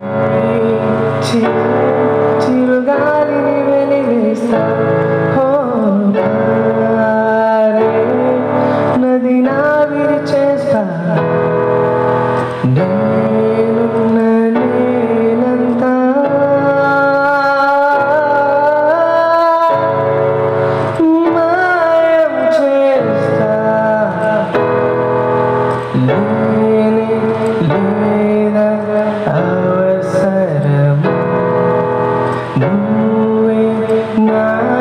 Till, till, till, till, till, till, Knowing. now.